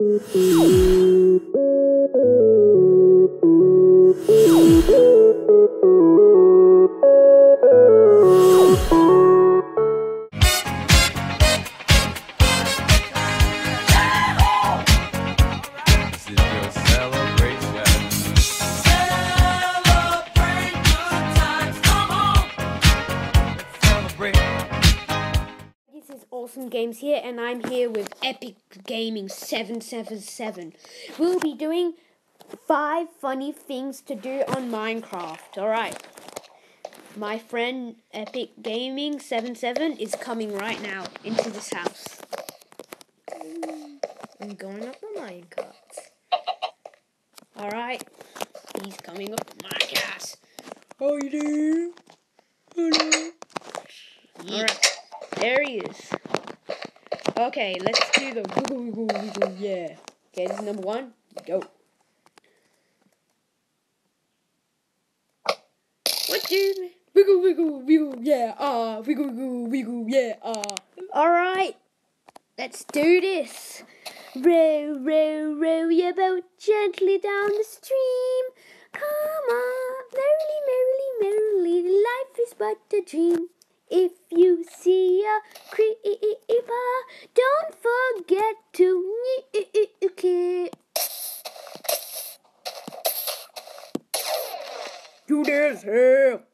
Is Awesome Games here, and I'm here with Epic Gaming 787. We'll be doing five funny things to do on Minecraft. Alright. My friend Epic Gaming 77 is coming right now into this house. I'm going up the minecart. Alright. He's coming up my house. How you doing? Hello. Alright. There he is. Okay, let's do the wiggle wiggle wiggle yeah. Okay, this is number one. Go. What do wiggle wiggle wiggle yeah ah wiggle wiggle wiggle yeah ah. Alright. Let's do this. Row, row, row your boat gently down the stream. Come on, merrily, merrily, merrily, life is but a dream. If you see a creeper, don't forget to nuke. Do this here.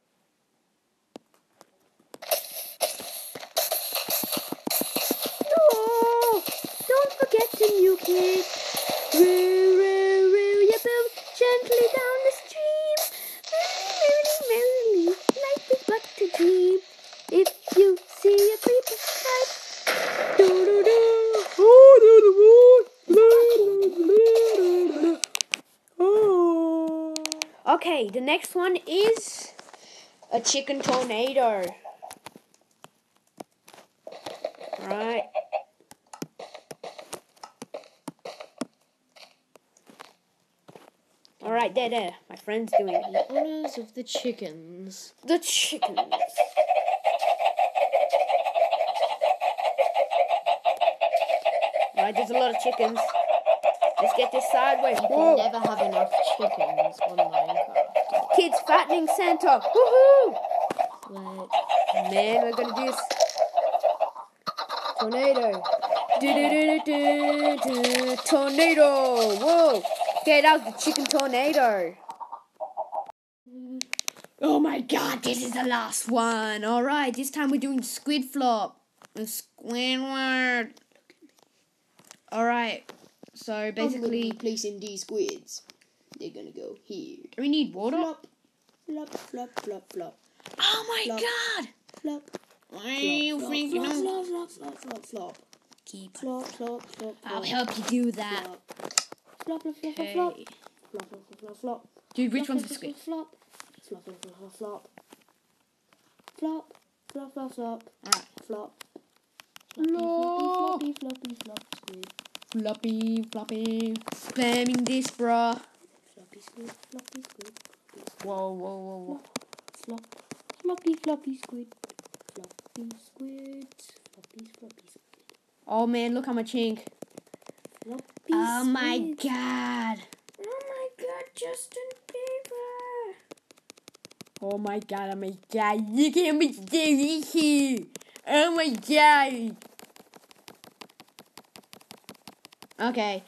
Okay, the next one is a chicken tornado. Right. All right, there, there. My friend's doing it. The owners of the chickens. The chickens. Right, there's a lot of chickens. Let's get this sideways. You can never have enough chickens on Minecraft. Kids fattening Santa. Woohoo! Like, Man, we're gonna do this. Tornado. Do-do-do-do-do-do. Tornado. Whoa. Okay, that was the chicken tornado. Oh my god, this is the last one. Alright, this time we're doing squid flop. Squidward. Alright, so basically basically, placing these squids. They're gonna go here. we need water? Flop, flop, flop, flop, flop, Oh my Flop. god! flop. Why are you flop, freaking flop, out? flop, flop, flop, flop, flop. Keep. Flop, flop, flop, I'll help you do that. Flop, flop, flop, flop, flop. Flop, flop, flop, flop, flop. Dude, which Flop, one's the squid? Flop, flop, flop, flop, flop, flop. Flop, flop, flop, flop. Alright. Flop. Floppy, floppy, floppy, flop, squid. Floppy, floppy. Spamming this, bruh. Floppy squid, floppy squid. Whoa, whoa, whoa, whoa. Flop, floppy, floppy squid. Floppy squid. Floppy, floppy squid. Oh man, look how much ink. Floppy Oh my god. Oh my god, Justin Bieber. Oh my god, oh my god. Look how much there is here. Oh my god. Okay.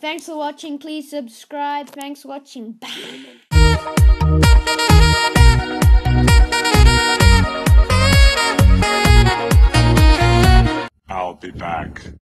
Thanks for watching. Please subscribe. Thanks for watching. Bye.